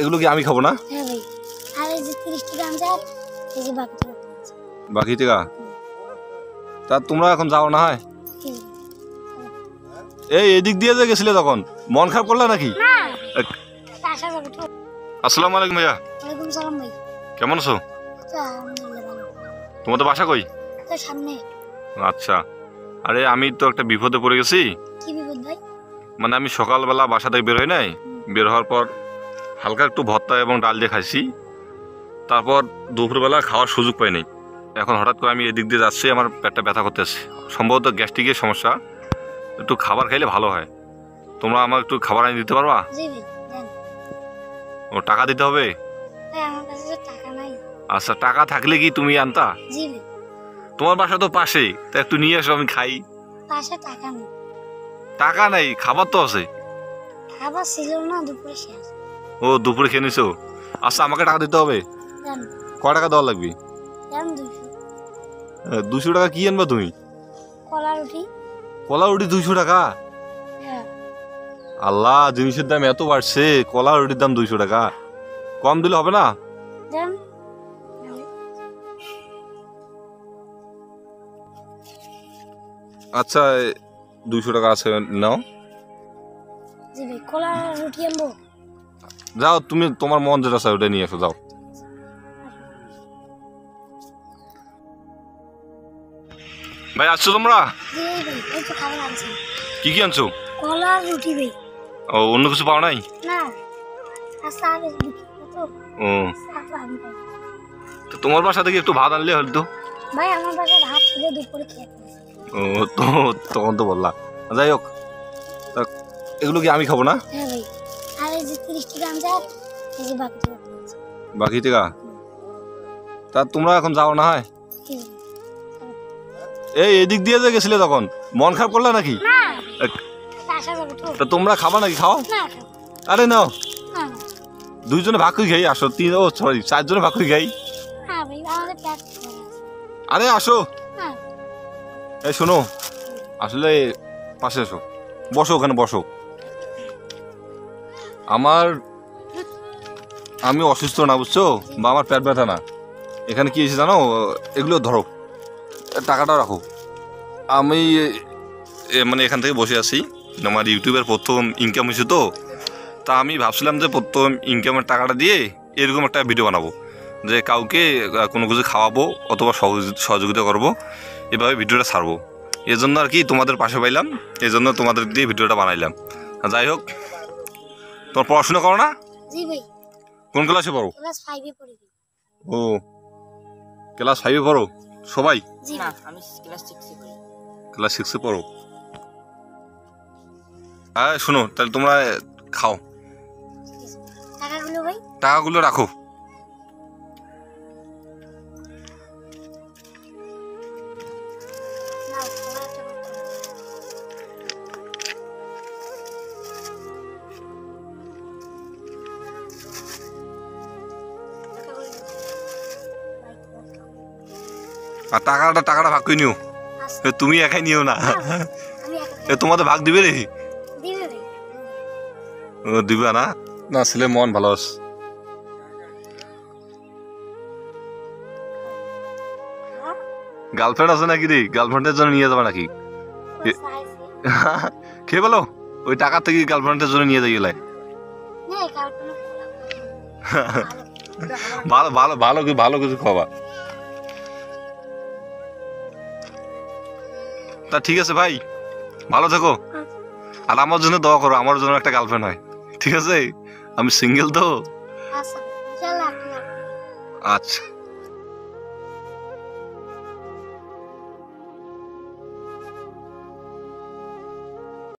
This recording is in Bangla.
এগুলো কি আমি খাব না? হ্যাঁ ভাই। আর এই যে তিরিশ টাকা আনসার এই যে বাকি টাকা। বাকি টাকা? তা তোমরা এখন যাও না হয়? এই এদিক দিয়ে যে গেছিলে তখন মন খারাপ করলে নাকি? আসসালামু আলাইকুম ভাইয়া। কেমন আছো? তোমার তো তোমাদের বাসা কই? আচ্ছা। আরে আমি তো একটা বিপদে পড়ে গেছি। মানে আমি সকালবেলা বাসা থেকে বের হই নাই। বের হওয়ার পর হালকা একটু ভর্তা এবং ডাল দিয়ে খাইছি। তারপর দুপুরবেলা খাওয়ার সুযোগ পাইনি। এখন হঠাৎ করে আমি এদিক দিয়ে যাচ্ছি আমার পেটটা ব্যথা করতেছে। সম্ভবত গ্যাস্ট্রিকের সমস্যা। একটু খাবার খাইলে ভালো হয়। তোমরা আমার একটু খাবার আনি দিতে পারবা? ও টাকা দিতে হবে? আচ্ছা টাকা থাকলে কি তুমি আনতা? তোমার বাসা তো পাশেই তা একটু নিয়ে আসো আমি খাই। টাকা নেই। টাকা নাই খাবার তো আছে। খাবার ছিল না দুপুরে শেষ। ও দুপুরে খেয়ে নিছো? আচ্ছা আমাকে টাকা দিতে হবে। ক টাকা দেওয়া লাগবে? দুশো দুশো টাকা কি আনবা তুমি? কলা রুটি। কলা রুটি দুইশো টাকা? হ্যাঁ। আল্লাহ জিনিসের দাম এত বাড়ছে কলা রুটির দাম দুইশো টাকা। কম দিলে হবে না? আচ্ছা দুইশো টাকা আছে নাও। কলা রুটি আনব। যাও তুমি তোমার মন যেটা আছে ওটা নিয়ে এসো যাও। ভাই আসছো তোমরা? কি কি আনছো? কলা রুটি ভাই। ও অন্য কিছু পাও নাই? না ও তো তোমার বাসা থেকে একটু ভাত আনলে হলতো ভাই আমার বাসায় ভাত ছিল দুপুরে খেয়ে ও তো তখন তো বললা। যাই হোক এগুলো কি আমি খাব না? হ্যাঁ ভাই। এই যে তিরিশ টাকা আনসার এই যে বাকি টাকা বাকি টাকা তা তোমরা এখন যাও না হয়? এই এদিক দিয়ে যে গেছিলে তখন মন খারাপ করলে নাকি? তা আসা তোমরা খাবা নাকি খাও? আরে নাও। দুইজনে ভাগ করে খাই আসো। তিন ও সরি চারজনে ভাগ করে খাই। আরে আসো। এই শোনো আসলে পাশে এসো বসো ওখানে বসো। আমার আমি অসুস্থ না, বুঝছ? বা আমার পেট ব্যথা না। এখানে কি এসে জানো? এগুলো ধরো। টাকাটা রাখো। আমি মানে এখান থেকে বসে আছি। আমার ইউটিউবের প্রথম ইনকাম হয়েছে তো। তা আমি ভাবছিলাম যে প্রথম ইনকামের টাকাটা দিয়ে এরকম একটা ভিডিও বানাবো। যে কাউকে কোনো কিছু খাওয়াবো অথবা সহযোগি- সহযোগিতা করব। এভাবে ভিডিওটা ছাড়বো। এই জন্য আর কি তোমাদের পাশে পাইলাম। এই জন্য তোমাদের দিয়ে ভিডিওটা বানাইলাম। যাই হোক তোমার পড়াশোনা করো না? জি ভাই। কোন ক্লাসে পড়ো? ক্লাস ফাইভে পড়ি। ও। ক্লাস ফাইভে পড়ো? সবাই? জি। না আমি ক্লাস সিক্সে পড়ি। ক্লাস সিক্সে পড়ো। হ্যাঁ শোনো তাহলে তোমরা খাও। টাকাগুলো ভাই? টাকাগুলো রাখো। আর টাকাটা টাকাটা ভাগ করে নিও। আচ্ছা, তুমি একাই নিও না। এ তোমাদের ভাগ দিবে রে। দিবে না? না ছেলে মন ভালো আছে। হ্যাঁ? গার্লফ্রেন্ড আছে নাকি রে? গার্লফ্রেন্ডের জন্য নিয়ে যাবে নাকি। খেয়ে বলো ওই টাকা থেকে গার্লফ্রেন্ডের জন্য নিয়ে যাই। ভালো। ভালো ভালো ভালো কিছু খাবা। তা ঠিক আছে ভাই। ভালো থেকো। আর আমার জন্য দোয়া করো আমার জন্য একটা গার্লফ্রেন্ড হয়। ঠিক আছে? আমি সিঙ্গেল তো। আচ্ছা, আচ্ছা।